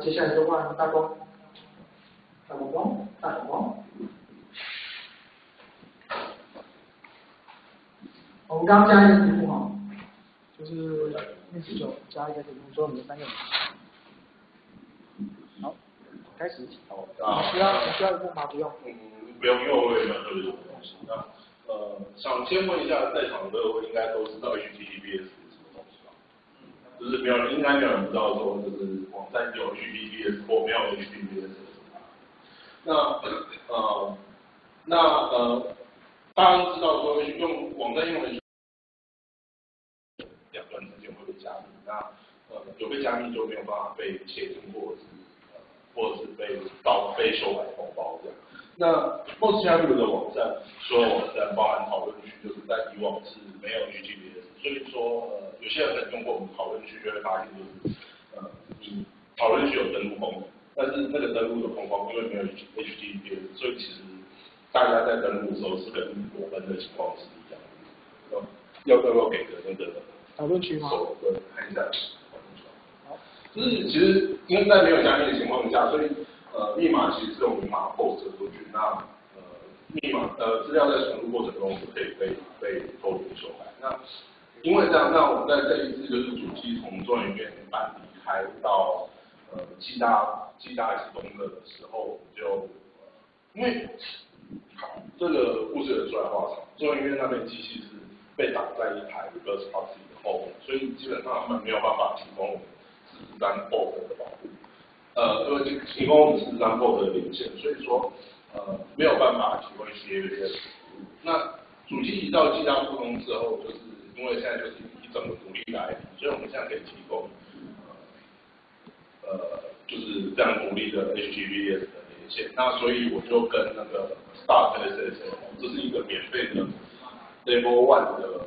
接下来就换大光，大光光，大光。我们刚刚加一个题目哈，就是面试九加一个题目，说我们三个。好，开始。好，需要需要一个吗？不用。嗯，不用，因为我也没有特别多东西。那呃，想先问一下在场的各位，应该都知道 HTTPS？就是没有，应该没有人知道说，就是网站有 HTTPS 或没有 HTTPS。那呃，那呃，大家都知道说用网站用 H 两端之间会被加密，那呃有被加密就没有办法被窃听或者是呃或者是被盗被修改封包这样。那 most 加密的网站，所有网站包含讨论区，就是在以往是没有 HTTPS，所以说呃有些人可能用过我们讨论区就会发现就是呃你讨论区有登录功能，但是那个登录的空框因为没有 HTTPS，所以其实大家在登录的时候是跟我们的情况是一样的。要要不要给个那个讨论区吗？对，看一下。好，就是其实因为在没有加密的情况下，所以。呃，密码其实是用密码 post 出去，那呃，密码呃资料在传输过程中是可以被被偷取修改。那因为这样，那我们在这一次就是主机从中研院搬离开到呃暨大暨大启东的时候，我们就因为这个故事的出来话长，中研院那边机器是被挡在一台 reverse proxy 后面，所以基本上他们没有办法提供四十三 port 的保护。呃，因为提供我们是三 port 的连线，所以说呃没有办法提供一些服务。那主机移到机加互通之后，就是因为现在就是一整个独立的 IP，所以我们现在可以提供呃就是这样独立的 HTTPS 的连线。那所以我就跟那个 Start SSL，这是一个免费的 Level One 的。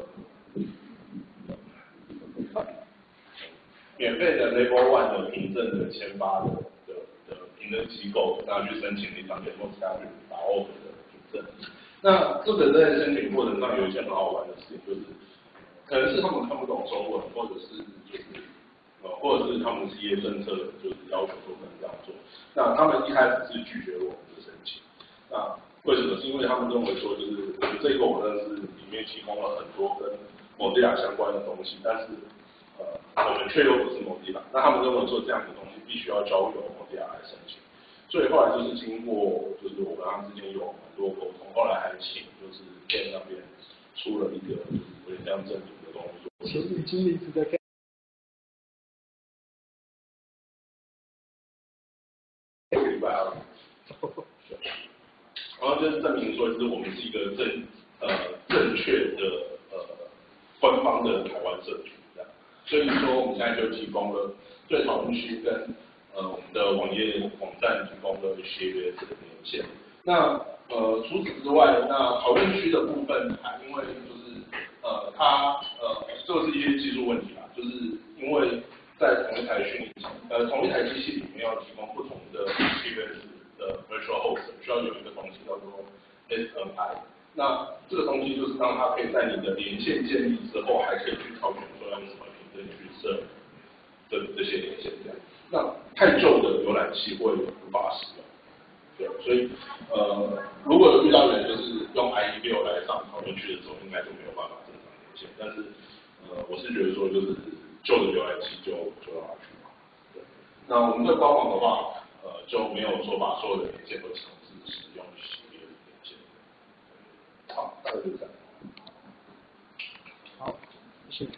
免费的 Level One 的凭证的签发的的的凭证机构，那去申请一张 Level Two 把 o 的凭证。那这个在申请过程上有一件很好玩的事情，就是可能是他们看不懂中文，或者是就是呃，或者是他们企业政策就是要求说不能这样做。那他们一开始是拒绝我们的申请。那为什么？是因为他们认为说，就是这个网站是里面提供了很多跟某地亚相关的东西，但是。呃，我们却又不是某地亚，那他们认为说这样的东西必须要交由某地亚来申请，所以后来就是经过，就是我跟他们之间有很多沟通，后来还请就是店那边出了一个就是有点像证明的东西。其实经理直接给。明白了。然后就是证明说，就是我们是一个正呃正确的呃官方的台湾社区。所以说，我们现在就提供了对讨论区跟呃我们的网页网站提供的一些这个连线。那呃除此之外，那讨论区的部分还一些技术问题吧，就是因为在同一台虚拟机呃同一台机器里面要提供不同的资源的 virtual host，需要有一个东西叫做 SNI。那这个东西就是让它可以在你的连线建立之后，还可以去挑选说要用什么。去设这这些连线这样，那太旧的浏览器会无法使用，对，所以呃，如果有遇到人就是用 IE 六来上讨论区的时候，应该就没有办法正常连线。但是呃，我是觉得说就是旧的浏览器就就让它去嘛，对。那我们的官网的话，呃，就没有说把所有的连接都强制使用系列的连接。好，大概就这样。好，谢谢。